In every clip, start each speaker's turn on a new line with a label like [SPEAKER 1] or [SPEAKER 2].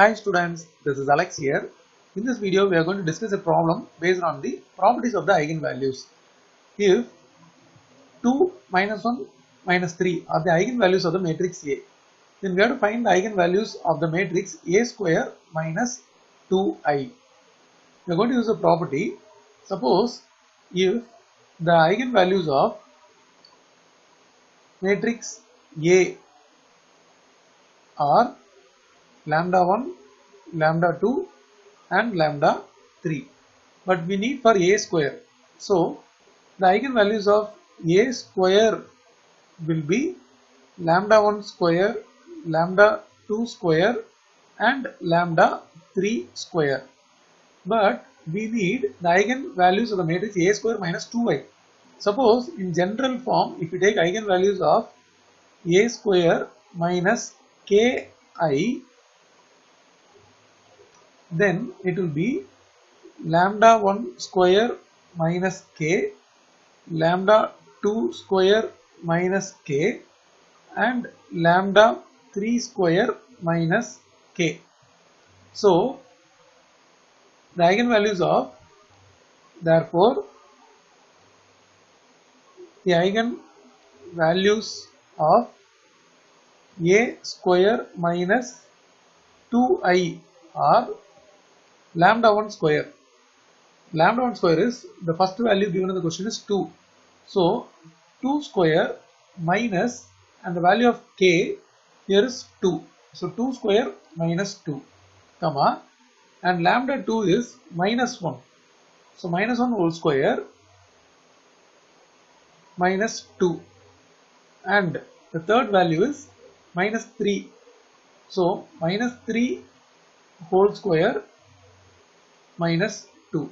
[SPEAKER 1] Hi students, this is Alex here. In this video, we are going to discuss a problem based on the properties of the eigenvalues. If 2 minus 1 minus 3 are the eigenvalues of the matrix A, then we have to find the eigenvalues of the matrix A square minus 2i. We are going to use a property. Suppose if the eigenvalues of matrix A are lambda 1, lambda 2 and lambda 3 but we need for a square. So the eigenvalues of a square will be lambda 1 square lambda 2 square and lambda 3 square. But we need the eigenvalues of the matrix a square minus 2i suppose in general form if you take eigenvalues of a square minus ki then it will be lambda 1 square minus k, lambda 2 square minus k and lambda 3 square minus k. So, the eigenvalues of therefore the eigenvalues of a square minus 2i are lambda 1 square. Lambda 1 square is the first value given in the question is 2. So 2 square minus and the value of k here is 2. So 2 square minus 2 comma and lambda 2 is minus 1. So minus 1 whole square minus 2 and the third value is minus 3. So minus 3 whole square minus 2.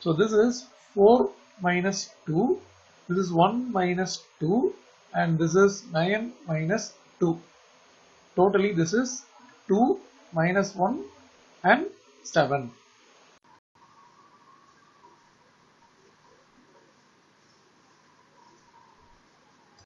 [SPEAKER 1] So this is 4 minus 2, this is 1 minus 2 and this is 9 minus 2. Totally this is 2 minus 1 and 7.